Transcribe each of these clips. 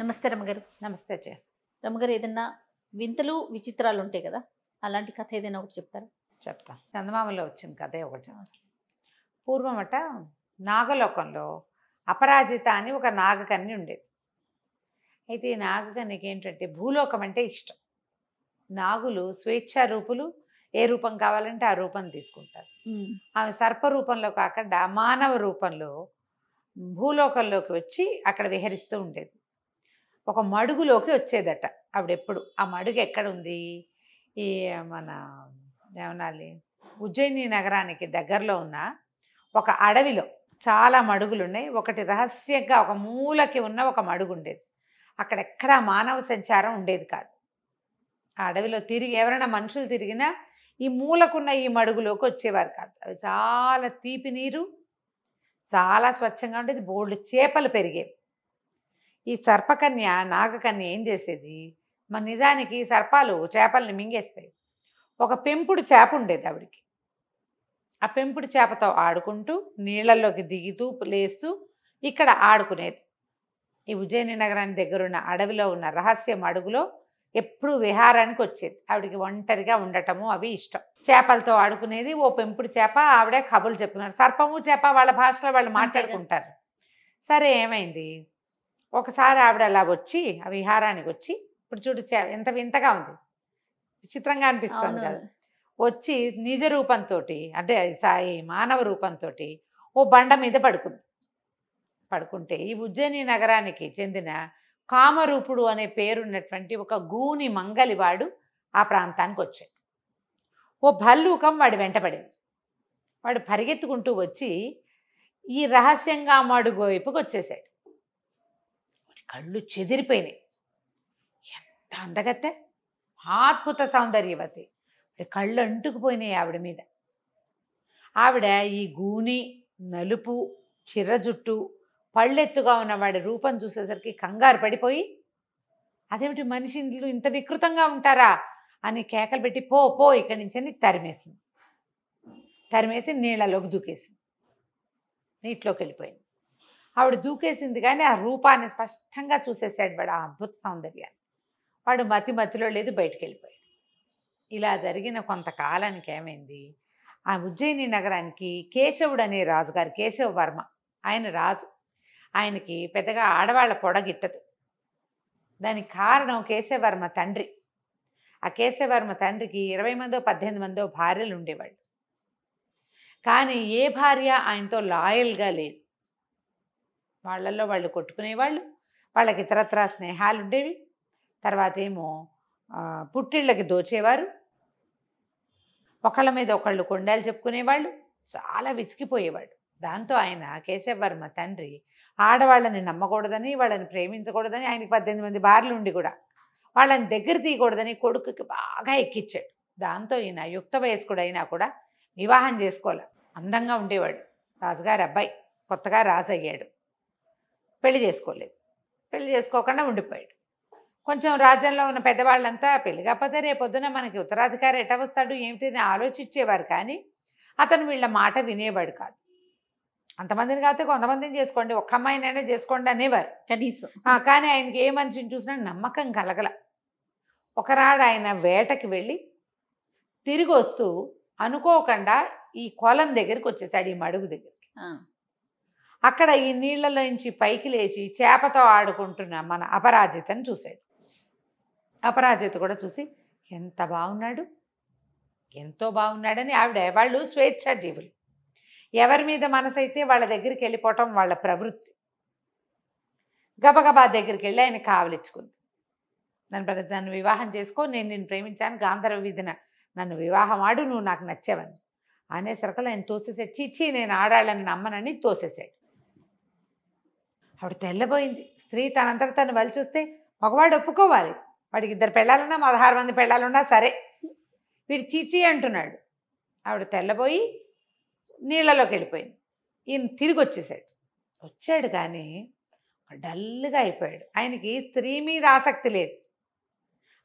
నమస్తే రమ్మగారు నమస్తే జయ రమ్మగారు ఏదన్నా వింతలు విచిత్రాలు ఉంటాయి కదా అలాంటి కథ ఏదైనా ఒకటి చెప్తారా? చెప్తా. చందమామలో వచ్చింది కథే ఒకటి. పూర్వమట నాగలోకంలో అపరాజిత అని ఒక నాగకన్య ఉండేది. అయితే ఈ నాగకన్యకి ఏంటంటే భూలోకం అంటే ఇష్టం. నాగులు స్వేచ్ఛా రూపులు ఏ రూపం కావాలంటే ఆ రూపం తీసుకుంటారు. ఆమె సర్ప రూపంలో కాకుండా మానవ రూపంలో భూలోకంలోకి వచ్చి అక్కడ విహరిస్తూ ఉండేది. ఒక మడుగులోకి వచ్చేదట. ఆవిడెప్పుడు? ఆ మడుగు ఎక్కడ ఉంది ఈ మన ఏమనాలి? ఉజ్జయిని నగరానికి దగ్గరలో ఉన్న ఒక అడవిలో చాలా మడుగులు ఉన్నాయి ఒకటి రహస్యంగా ఒక మూలకి ఉన్న ఒక మడుగు ఉండేది అక్కడ ఎక్కడా మానవ సంచారం ఉండేది కాదు. ఆ అడవిలో తిరిగి ఎవరైనా మనుషులు తిరిగినా ఈ మూలకున్న ఈ మడుగులోకి వచ్చేవారు కాదు. అవి చాలా తీపి నీరు చాలా స్వచ్ఛంగా ఉండేది. బోల్డ్ చేపలు పెరిగేవి. ఈ సర్పకన్య నాగకన్య ఏం చేసేది? మన నిజానికి సర్పాలు చేపల్ని మింగేస్తాయి. ఒక పెంపుడు చేప ఉండేది ఆవిడికి. ఆ పెంపుడు చేపతో ఆడుకుంటూ నీళ్ళల్లోకి దిగుతూ లేస్తూ ఇక్కడ ఆడుకునేది. ఈ ఉజ్జయిని నగరానికి దగ్గరున్న అడవిలో ఉన్న రహస్యం అడుగులో ఎప్పుడూ విహారానికి వచ్చేది. ఆవిడకి ఒంటరిగా ఉండటము అవి ఇష్టం. చేపలతో ఆడుకునేది ఓ పెంపుడు చేప ఆవిడే కబుర్లు చెప్పుకున్నారు సర్పము చేప వాళ్ళ భాషలో వాళ్ళు మాట్లాడుకుంటారు. సరే ఏమైంది? ఒకసారి ఆవిడ అలా వచ్చి ఆ విహారానికి వచ్చి ఇప్పుడు చూడు ఎంత వింతగా ఉంది. విచిత్రంగా అనిపిస్తుంది కదా. వచ్చి నిజ రూపంతో అంటే సాయి మానవ రూపంతో ఓ బండ మీద పడుకుంది. పడుకుంటే ఈ ఉజ్జయిని నగరానికి చెందిన కామరూపుడు అనే పేరున్నటువంటి ఒక గూని మంగలివాడు ఆ ప్రాంతానికి వచ్చాడు. ఓ భల్లూకం వాడి వెంటపడింది వాడు పరిగెత్తుకుంటూ వచ్చి ఈ రహస్యంగా మడుగు వైపుకి వచ్చేసాడు. కళ్ళు చెదిరిపోయినాయి. ఎంత అందగత్తె? అద్భుత సౌందర్యవతి. ఆవిడ కళ్ళు అంటుకుపోయినాయి ఆవిడ మీద. ఆవిడ ఈ గూని నలుపు చిర్ర జుట్టు పళ్ళెత్తుగా ఉన్నవాడి రూపం చూసేసరికి కంగారు పడిపోయి అదేమిటి మనిషి ఇంట్లో ఇంత వికృతంగా ఉంటారా? అని కేకలు పెట్టి పో పో ఇక్కడి నుంచి అని తరిమేసింది. తరిమేసి నీళ్ళలోకి దూకేసింది. నీటిలోకి వెళ్ళిపోయింది. ఆవిడ దూకేసింది కానీ ఆ రూపాన్ని స్పష్టంగా చూసేసాడు వాడు ఆ అద్భుత సౌందర్యాన్ని. వాడు మతి మతిలో లేదు బయటికి వెళ్ళిపోయాడు ఇలా జరిగిన కొంతకాలానికి ఏమైంది? ఆ ఉజ్జయిని నగరానికి కేశవుడు అనే రాజుగారు కేశవ వర్మ. ఆయన రాజు. ఆయనకి పెద్దగా ఆడవాళ్ళ పొడగిట్టదు దానికి కారణం కేశవర్మ తండ్రి. ఆ కేశవర్మ తండ్రికి ఇరవై మందో పద్దెనిమిది మందో భార్యలు ఉండేవాళ్ళు. కానీ ఏ భార్య ఆయనతో లాయల్గా లేదు. వాళ్ళల్లో వాళ్ళు కొట్టుకునేవాళ్ళు వాళ్ళకి ఇతరత్రా స్నేహాలు ఉండేవి తర్వాత ఏమో పుట్టిళ్ళకి దోచేవారు. ఒకళ్ళ మీద ఒకళ్ళు కొండాలు చెప్పుకునేవాళ్ళు. చాలా విసిగిపోయేవాడు దాంతో ఆయన కేశవ వర్మ తండ్రి ఆడవాళ్ళని నమ్మకూడదని వాళ్ళని ప్రేమించకూడదని ఆయనకి పద్దెనిమిది మంది బార్లు ఉండి కూడా వాళ్ళని దగ్గర తీయకూడదని కొడుకుకి బాగా ఎక్కించాడు దాంతో ఈయన యుక్త వయస్కుడు అయినా కూడా వివాహం చేసుకోలే. అందంగా ఉండేవాడు. రాజుగారి అబ్బాయి కొత్తగా రాజు అయ్యాడు పెళ్ళి చేసుకోలేదు. పెళ్ళి చేసుకోకుండా ఉండిపోయాడు. కొంచెం రాజ్యంలో ఉన్న పెద్దవాళ్ళంతా పెళ్ళి కాకపోతే రేపొద్దున మనకి ఉత్తరాధికారి ఎట వస్తాడు ఏమిటి అని ఆలోచించేవారు కానీ అతను వీళ్ళ మాట వినేవాడు కాదు. అంతమందిని కాకపోతే కొంతమందిని చేసుకోండి ఒక్క అమ్మాయినైనా చేసుకోండి అనేవారు. కనీసం. కానీ ఆయనకి ఏ మనిషిని చూసినా నమ్మకం కలగల. ఒకనాడు ఆయన వేటకి వెళ్ళి తిరిగి వస్తూ అనుకోకుండా ఈ కొలం దగ్గరికి వచ్చేసాడు ఈ మడుగు దగ్గరికి. అక్కడ ఈ నీళ్ళలోంచి పైకి లేచి చేపతో ఆడుకుంటున్న మన అపరాజితని చూశాడు. అపరాజిత కూడా చూసి ఎంత బాగున్నాడు ఎంతో బాగున్నాడని ఆవిడ వాళ్ళు స్వేచ్ఛాజీవులు ఎవరి మీద మనసైతే వాళ్ళ దగ్గరికి వెళ్ళిపోవటం వాళ్ళ ప్రవృత్తి. గబగబా దగ్గరికి వెళ్ళి ఆయన కావలిచ్చుకుంది. నన్ను ప్ర- నన్ను వివాహం చేసుకో నేను నిన్ను ప్రేమించాను గాంధర్వ వీధిన నన్ను వివాహం ఆడు నువ్వు నాకు నచ్చావని. అనేసరికి ఆయన తోసేసాడు. చీచి నేను ఆడాళ్ళని నమ్మనని తోసేసాడు. ఆవిడ తెల్లబోయింది. స్త్రీ తనంతట తను వలి చూస్తే మగవాడు ఒప్పుకోవాలి. వాడికి ఇద్దరు పెళ్ళాలన్నా పదహారు మంది పెళ్ళాలున్నా సరే. వీడు చీచి అంటున్నాడు. ఆవిడ తెల్లబోయి నీళ్ళలోకి వెళ్ళిపోయింది. ఈయన తిరిగి వచ్చేసాడు. వచ్చాడు కానీ డల్గా అయిపోయాడు. ఆయనకి స్త్రీ మీద ఆసక్తి లేదు.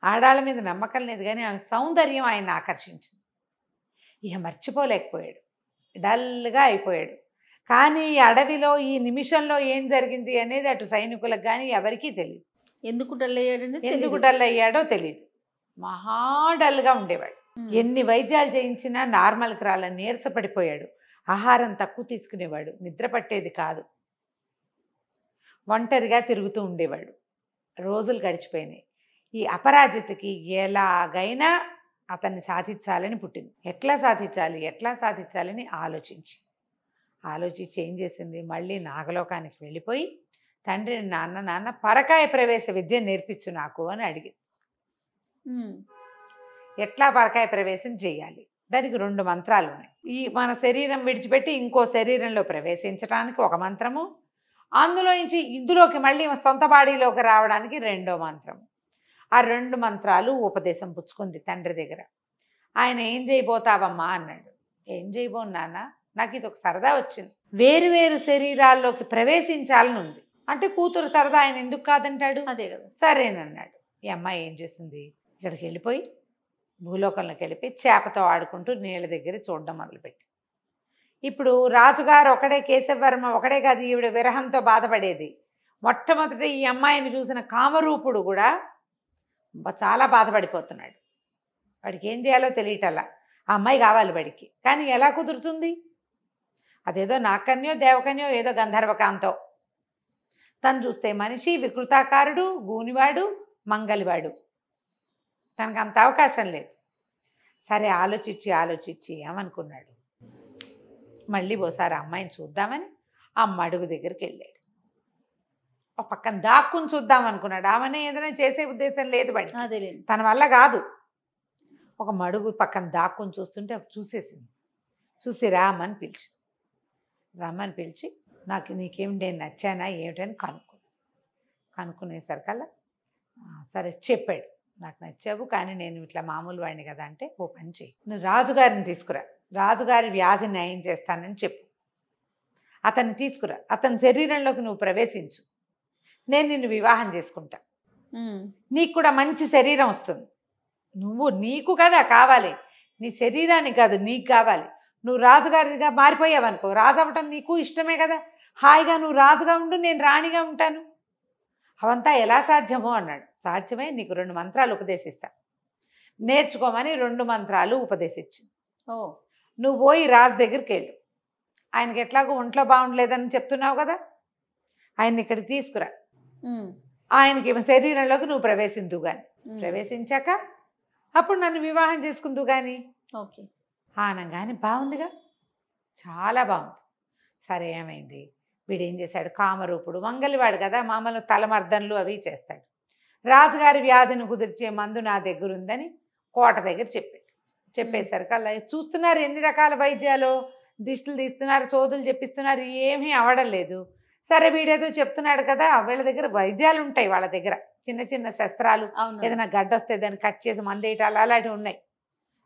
ఆడాళ్ళ మీద నమ్మకం లేదు కానీ ఆమె సౌందర్యం ఆయన ఆకర్షించింది. ఇక మర్చిపోలేకపోయాడు. డల్గా అయిపోయాడు. కానీ ఈ అడవిలో ఈ నిమిషంలో ఏం జరిగింది అనేది అటు సైనికులకు కానీ ఎవరికీ తెలియదు ఎందుకు డల్ అయ్యాడని ఎందుకు. డల్ అయ్యాడో తెలియదు మహా డల్గా ఉండేవాడు. ఎన్ని వైద్యాలు చేయించినా నార్మల్కి రాల నీరసపడిపోయాడు ఆహారం తక్కువ తీసుకునేవాడు. నిద్ర పట్టేది కాదు. ఒంటరిగా తిరుగుతూ ఉండేవాడు. రోజులు గడిచిపోయినాయి. ఈ అపరాజితకి ఎలాగైనా అతన్ని సాధించాలని పుట్టింది. ఎట్లా సాధించాలి? ఎట్లా సాధించాలని ఆలోచించి ఆలోచించి ఏం చేసింది. మళ్ళీ నాగలోకానికి వెళ్ళిపోయి తండ్రిని నాన్న నాన్న పరకాయ ప్రవేశ విద్య నేర్పించు నాకు అని అడిగింది. ఎట్లా పరకాయ ప్రవేశం చేయాలి? దానికి రెండు మంత్రాలు ఉన్నాయి. ఈ మన శరీరం విడిచిపెట్టి ఇంకో శరీరంలో ప్రవేశించడానికి ఒక మంత్రము. అందులో నుంచి ఇందులోకి మళ్ళీ సొంత బాడీలోకి రావడానికి రెండో మంత్రం ఆ రెండు మంత్రాలు ఉపదేశం పుచ్చుకుంది తండ్రి దగ్గర. ఆయన ఏం చేయబోతావమ్మా అన్నాడు. ఏం చేయబోను నాన్న? నాకు ఇది ఒక సరదా వచ్చింది. వేరు వేరు శరీరాల్లోకి ప్రవేశించాలని ఉంది. అంటే కూతురు సరదా ఆయన ఎందుకు కాదంటాడు? అదే కదా. సరేనన్నాడు. ఈ అమ్మాయి ఏం చేసింది? ఇక్కడికి వెళ్ళిపోయి భూలోకంలోకి వెళ్ళిపోయి చేపతో ఆడుకుంటూ నీళ్ళ దగ్గర చూడడం మొదలుపెట్టి ఇప్పుడు రాజుగారు ఒకడే కేశవర్మ ఒకడే కాదు ఈవిడ విరహంతో బాధపడేది. మొట్టమొదట ఈ అమ్మాయిని చూసిన కామరూపుడు కూడా చాలా బాధపడిపోతున్నాడు. వాడికి ఏం చేయాలో తెలియటల్లా. ఆ అమ్మాయి కావాలి వాడికి. కానీ ఎలా కుదురుతుంది? అదేదో నాకన్యో దేవకన్యో ఏదో గంధర్వకాంతో. తను చూస్తే మనిషి వికృతాకారుడు గూనివాడు మంగలివాడు. తనకు అంత అవకాశం లేదు. సరే ఆలోచించి ఆలోచించి ఏమనుకున్నాడు? మళ్ళీ ఓసారి అమ్మాయిని చూద్దామని ఆ మడుగు దగ్గరికి వెళ్ళాడు. ఒక పక్కన దాక్కుని చూద్దాం అనుకున్నాడు. ఆమెనే ఏదైనా చేసే ఉద్దేశం లేదు అదేలేండి తన వల్ల కాదు. ఒక మడుగు పక్కన దాక్కుని చూస్తుంటే అప్పుడు చూసేసింది. చూసి రామని పిలిచి రమ్మని పిలిచి నాకు నీకేం నేను నచ్చానా ఏమిటని కనుక్కుంది కనుక్కునేసరికల్లా "ఆ, సరే చెప్పాడు. నాకు నచ్చావు కానీ నేను ఇట్లా మామూలు వాడిని కదా అంటే ఓ పని చెయ్యి. నువ్వు రాజుగారిని తీసుకురా. రాజుగారి వ్యాధి నయం చేస్తానని చెప్పు. అతన్ని తీసుకురా. అతని శరీరంలోకి నువ్వు ప్రవేశించు. నేను నిన్ను వివాహం చేసుకుంటా. నీకు కూడా మంచి శరీరం వస్తుంది. నువ్వు నీకు కదా కావాలి. నీ శరీరానికి కాదు నీకు కావాలి. నువ్వు రాజుగారిగా మారిపోయావనుకో రాజు అవ్వటం నీకు ఇష్టమే కదా. హాయిగా నువ్వు రాజుగా ఉండు నేను రాణిగా ఉంటాను. అవంతా ఎలా సాధ్యమో అన్నాడు. సాధ్యమే నీకు రెండు మంత్రాలు ఉపదేశిస్తా. నేర్చుకోమని రెండు మంత్రాలు ఉపదేశించింది ఓ. నువ్వు పోయి రాజు దగ్గరికి వెళ్ళు. ఆయనకి ఎట్లాగో ఒంట్లో బాగుండలేదని చెప్తున్నావు కదా. ఆయన్ని ఇక్కడికి తీసుకురా. ఆయనకి శరీరంలోకి నువ్వు ప్రవేశించు కానీ. ప్రవేశించాక అప్పుడు నన్ను వివాహం చేసుకుందు కానీ ఓకే. ఆనంగానే బాగుందిగా. చాలా బాగుంది. సరే ఏమైంది? వీడు ఏం చేశాడు? కామరూపుడు మంగలివాడు కదా మామూలు తలమర్దనలు అవి చేస్తాడు. రాజుగారి వ్యాధిని కుదిర్చే మందు నా దగ్గర ఉందని కోట దగ్గర చెప్పాడు. చెప్పేసరికి అలా చూస్తున్నారు ఎన్ని రకాల వైద్యాలు? దిష్టిలు తీస్తున్నారు సోదులు చెప్పిస్తున్నారు ఏమీ అవడం లేదు సరే వీడేదో చెప్తున్నాడు కదా వీళ్ళ దగ్గర వైద్యాలు ఉంటాయి వాళ్ళ దగ్గర. చిన్న చిన్న శస్త్రాలు ఏదైనా గడ్డ వస్తే దాన్ని కట్ చేసి మందేయటాలు అలాంటివి ఉన్నాయి.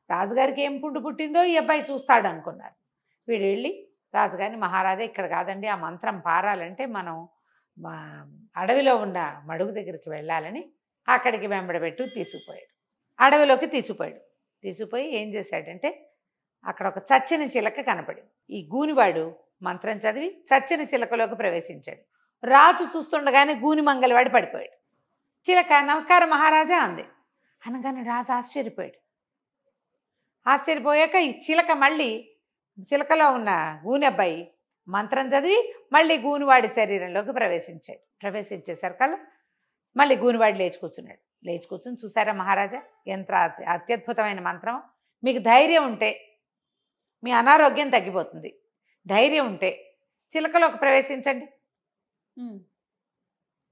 రాజుగారికి ఏం పుండు పుట్టిందో ఈ అబ్బాయి చూస్తాడు అనుకున్నారు వీడు వెళ్ళి రాజుగారిని మహారాజా ఇక్కడ కాదండి ఆ మంత్రం పారాలంటే మనం మా అడవిలో ఉన్న మడుగు దగ్గరికి వెళ్ళాలని అక్కడికి వెంబడబెట్టు తీసుకుపోయాడు. అడవిలోకి తీసుకుపోయాడు. తీసుకుపోయి ఏం చేశాడంటే అక్కడ ఒక చచ్చిన చిలక కనపడింది. ఈ గూనివాడు మంత్రం చదివి చచ్చిన చిలకలోకి ప్రవేశించాడు. రాజు చూస్తుండగానే గూని మంగళవాడు పడిపోయాడు. చిలక నమస్కారం మహారాజా అంది. అనగానే రాజు ఆశ్చర్యపోయాడు. ఆశ్చర్యపోయాక ఈ చిలక మళ్ళీ చిలకలో ఉన్న గూని అబ్బాయి మంత్రం చదివి మళ్ళీ గూనివాడి శరీరంలోకి ప్రవేశించాడు ప్రవేశించేసరికల్లా మళ్ళీ గూనివాడు లేచి కూర్చున్నాడు. లేచి కూర్చుని చూసారా మహారాజా? ఎంత అత్య- అత్యద్భుతమైన మంత్రం. మీకు ధైర్యం ఉంటే మీ అనారోగ్యం తగ్గిపోతుంది. ధైర్యం ఉంటే చిలకలోకి ప్రవేశించండి.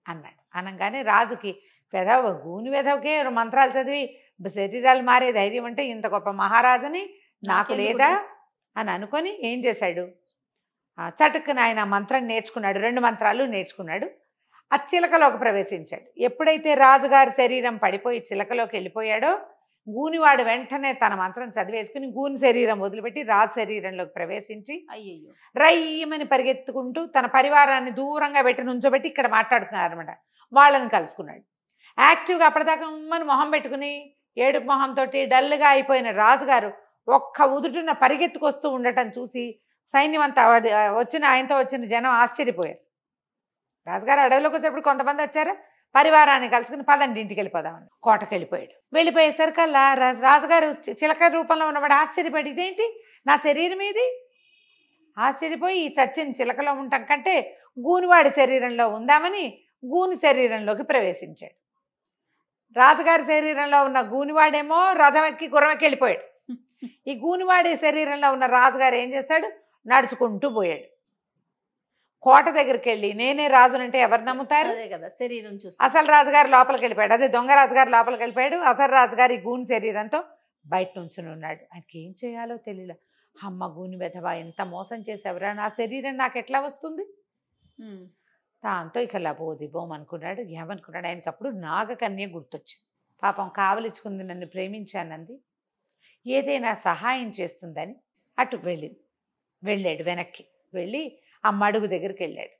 అన్నాడు. అనగానే రాజుకి వెధవ గూని వెధవకే మంత్రాలు చదివి శరీరాలు మారే ధైర్యం అంటే ఇంత గొప్ప మహారాజుని నాకు లేదా అని అనుకొని ఏం చేశాడు? ఆ, చటుక్కున ఆయన మంత్రం నేర్చుకున్నాడు రెండు మంత్రాలు నేర్చుకున్నాడు. ఆ చిలకలోకి ప్రవేశించాడు. ఎప్పుడైతే రాజుగారి శరీరం పడిపోయి చిలకలోకి వెళ్ళిపోయాడో గూనివాడు వెంటనే తన మంత్రం చదివేసుకుని గూని శరీరం వదిలిపెట్టి రాజు శరీరంలోకి ప్రవేశించి అయ్యయ్యో. రయ్యమని పరిగెత్తుకుంటూ తన పరివారాన్ని దూరంగా పెట్టి నుంచోబెట్టి ఇక్కడ మాట్లాడుతున్నారు అనమాట వాళ్ళని కలుసుకున్నాడు. యాక్టివ్గా అప్పటిదాకా ఉమ్మని మొహం పెట్టుకుని ఏడుపు మొహంతో డల్గా అయిపోయిన రాజుగారు ఒక్క ఉదుటున పరిగెత్తుకొస్తూ ఉండటం చూసి సైన్యం అంతా వచ్చిన ఆయనతో వచ్చిన జనం ఆశ్చర్యపోయారు. రాజుగారు అడవిలోకి వచ్చేప్పుడు కొంతమంది వచ్చారు. పరివారాన్ని కలుసుకుని పదండి ఇంటికి వెళ్ళిపోదామని కోటకి వెళ్ళిపోయాడు వెళ్ళిపోయేసరికల్లా రాజుగారు చిలక రూపంలో ఉన్నవాడు ఆశ్చర్యపడి ఇదేంటి? నా శరీరం ఏది? ఆశ్చర్యపోయి ఈ చచ్చిన చిలకలో ఉండటం కంటే గూనివాడి శరీరంలో ఉందామని గూని శరీరంలోకి ప్రవేశించాడు. రాజుగారి శరీరంలో ఉన్న గూనివాడేమో రథం ఎక్కి వెళ్ళిపోయాడు. ఈ గూనివాడి శరీరంలో ఉన్న రాజుగారు ఏం చేస్తాడు? నడుచుకుంటూ పోయాడు. కోట దగ్గరికి వెళ్ళి నేనే రాజునంటే ఎవరు నమ్ముతారు? కదా శరీరం అసలు రాజుగారు లోపలికి వెళ్ళిపోయాడు. అదే దొంగ రాజుగారు లోపలికి వెళ్ళిపోయాడు. అసలు రాజుగారి గూని శరీరంతో బయట నుంచుని ఉన్నాడు. ఆయనకి ఏం చేయాలో తెలియలే. అమ్మ గూని వెధవా ఎంత మోసం చేసావురా? నా శరీరం నాకు ఎట్లా వస్తుంది. దాంతో ఇక లబోది బోమ్ అనుకున్నాడు ఏమనుకున్నాడు? ఆయనకి అప్పుడు నాగకన్య గుర్తొచ్చింది. పాపం కావలించుకుంది నన్ను ప్రేమించానంది. ఏదైనా సహాయం చేస్తుందని అటు వెళ్ళింది. వెళ్ళాడు వెనక్కి. వెళ్ళి ఆ మడుగు దగ్గరికి వెళ్ళాడు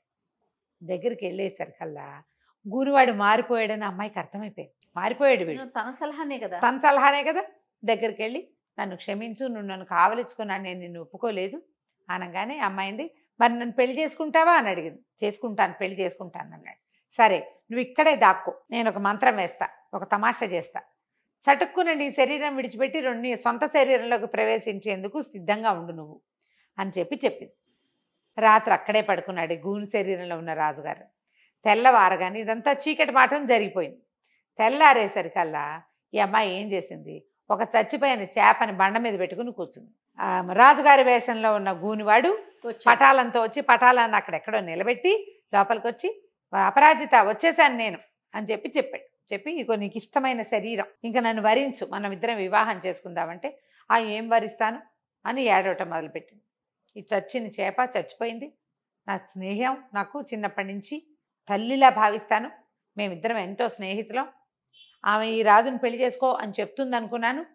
దగ్గరికి వెళ్ళేసరికల్లా గురువాడు మారిపోయాడని అమ్మాయికి అర్థమైపోయింది. మారిపోయాడు వీడు. తన సలహానే కదా? తన సలహానే కదా? దగ్గరికి వెళ్ళి నన్ను క్షమించు నువ్వు నన్ను కావలించుకున్నాను నేను నిన్ను ఒప్పుకోలేదు అనగానే అమ్మాయింది మరి నన్ను పెళ్ళి చేసుకుంటావా అని అడిగింది. చేసుకుంటాను పెళ్ళి చేసుకుంటాను అన్నాడు. సరే నువ్వు ఇక్కడే దాక్కో నేను ఒక మంత్రం వేస్తా ఒక తమాషా చేస్తా. చటుక్కున నీ శరీరం విడిచిపెట్టి రెండు నీ సొంత శరీరంలోకి ప్రవేశించేందుకు సిద్ధంగా ఉండు నువ్వు అని చెప్పి చెప్పింది. రాత్రి అక్కడే పడుకున్నాడు గూని శరీరంలో ఉన్న రాజుగారు. తెల్లవారగానే ఇదంతా చీకటి మాటం జరిగిపోయింది. తెల్లారేసరికల్లా ఈ అమ్మాయి ఏం చేసింది? ఒక చచ్చిపోయిన చేపని బండ మీద పెట్టుకుని కూర్చుంది. రాజుగారి వేషంలో ఉన్న గూనివాడు పటాలంతో వచ్చి పటాలను అక్కడెక్కడో నిలబెట్టి లోపలికి వచ్చి అపరాజిత వచ్చేసాను నేను అని చెప్పి చెప్పాడు. చెప్పి ఇగో నీకు ఇష్టమైన శరీరం ఇంకా నన్ను వరించు మనం ఇద్దరం వివాహం చేసుకుందామంటే. ఆ ఏం వరిస్తాను? అని ఏడవటం మొదలుపెట్టింది. ఈ చచ్చిన చేప చచ్చిపోయింది. నా స్నేహం నాకు చిన్నప్పటి నుంచి తల్లిలా భావిస్తాను. మేమిద్దరం ఎంతో స్నేహితులం. ఆమె ఈ రాజుని పెళ్ళి చేసుకో అని చెప్తుంది అనుకున్నాను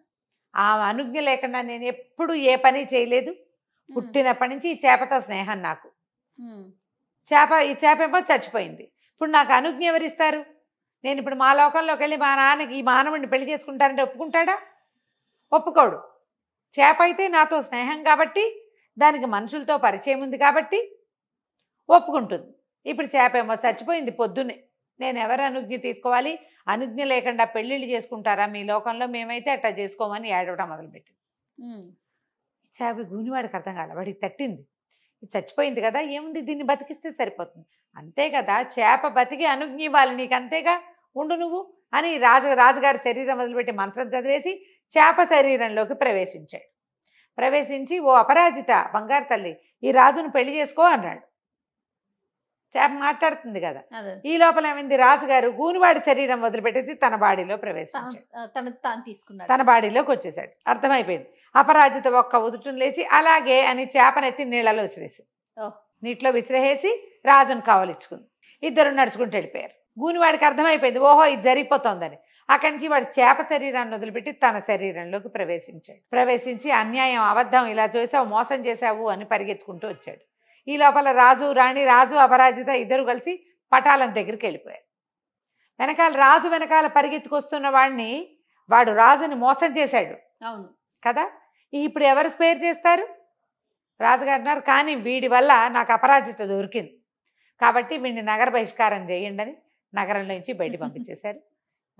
ఆమె అనుజ్ఞ లేకుండా నేను ఎప్పుడు ఏ పని చేయలేదు. పుట్టినప్పటి నుంచి ఈ చేపతో స్నేహం నాకు. చేప ఈ చేప ఏమో చచ్చిపోయింది. ఇప్పుడు నాకు అనుజ్ఞ ఎవరిస్తారు? నేను ఇప్పుడు మా లోకంలోకి వెళ్ళి మా నాన్నకి ఈ మానవుడిని పెళ్ళి చేసుకుంటానంటే ఒప్పుకుంటాడా? ఒప్పుకోడు. చేప అయితే నాతో స్నేహం కాబట్టి దానికి మనుషులతో పరిచయం ఉంది కాబట్టి ఒప్పుకుంటుంది. ఇప్పుడు చేప ఏమో చచ్చిపోయింది పొద్దున్నే. నేను ఎవరు అనుజ్ఞ తీసుకోవాలి? అనుజ్ఞ లేకుండా పెళ్ళిళ్ళు చేసుకుంటారా? మీ లోకంలో మేమైతే అట్లా చేసుకోమని ఏడవడం మొదలుపెట్టింది. చేపలు గూనివాడికి అర్థం కాల వాడికి తట్టింది. ఇది చచ్చిపోయింది కదా ఏముంది దీన్ని బతికిస్తే సరిపోతుంది. అంతే కదా చేప బతికి అనుజ్ఞ ఇవ్వాలి నీకు అంతేగా? ఉండు నువ్వు అని రాజు రాజుగారి శరీరం మొదలుపెట్టి మంత్రం చదివేసి చేప శరీరంలోకి ప్రవేశించాడు. ప్రవేశించి ఓ అపరాజిత బంగారు తల్లి ఈ రాజును పెళ్ళి చేసుకో అన్నాడు. చేప మాట్లాడుతుంది కదా. ఈ లోపల ఏమైంది? రాజుగారు గూనివాడి శరీరం వదిలిపెట్టేసి తన బాడీలో ప్రవేశించాడు. తన- తీసుకున్నాడు. బాడీలోకి వచ్చేసాడు. అర్థమైపోయింది. అపరాజిత ఒక్క ఉదుటును లేచి అలాగే అని చేపనెత్తి నీళ్ళలో విసిరేసి. నీటిలో విసిరేసి రాజును కావలించుకుంది ఇద్దరు నడుచుకుంటూ వెళ్ళిపోయారు. గూనివాడికి అర్థమైపోయింది ఓహో ఇది జరిగిపోతోందని. అక్కడి నుంచి వాడు చేప శరీరాన్ని వదిలిపెట్టి తన శరీరంలోకి ప్రవేశించాడు. ప్రవేశించి అన్యాయం అబద్ధం ఇలా చేసావు మోసం చేశావు అని పరిగెత్తుకుంటూ వచ్చాడు. ఈ లోపల రాజు రాణి రాజు అపరాజిత ఇద్దరు కలిసి పటాలం దగ్గరికి వెళ్ళిపోయారు. వెనకాల రాజు వెనకాల పరిగెత్తుకొస్తున్న వాడిని వాడు రాజుని మోసం చేశాడు. అవును. కదా? ఇప్పుడు ఎవరు స్పేర్ చేస్తారు? రాజుగారు అన్నారు కానీ వీడి వల్ల నాకు అపరాజిత దొరికింది. కాబట్టి వీడిని నగర బహిష్కారం చేయండి అని నగరంలో నుంచి బయట పంపించేశారు.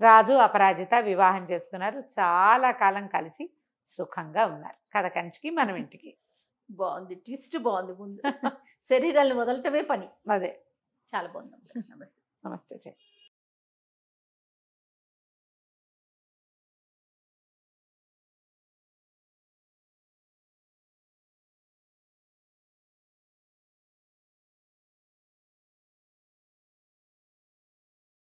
రాజు అపరాజిత వివాహం చేసుకున్నారు. చాలా కాలం కలిసి సుఖంగా ఉన్నారు. కథ కంచికి మనం ఇంటికి. బాగుంది ట్విస్ట్ బాగుంది ముందు. శరీరాలను వదలటమే పని. అదే. చాలా బాగుంది. నమస్తే. నమస్తే